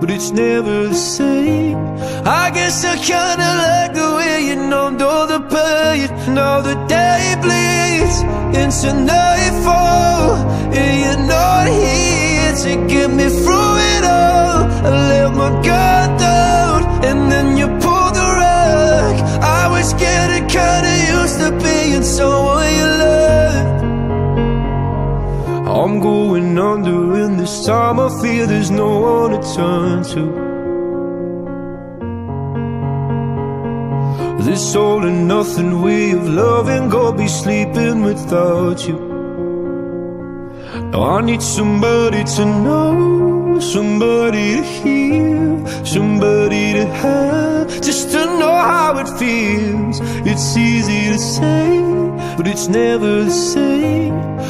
but it's never the same. I guess I kinda like the way you numbed all the pain. Now the day bleeds into nightfall, and you're not here to get me through it all. I let my guard down, and then you Going under, and this time I feel there's no one to turn to. This all and nothing way of loving, go be sleeping without you. Now I need somebody to know, somebody to hear, somebody to have, just to know how it feels. It's easy to say, but it's never the same.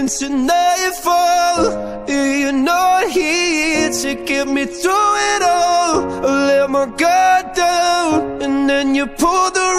into nightfall. You're not here to get me through it all. I let my guard down, and then you pulled the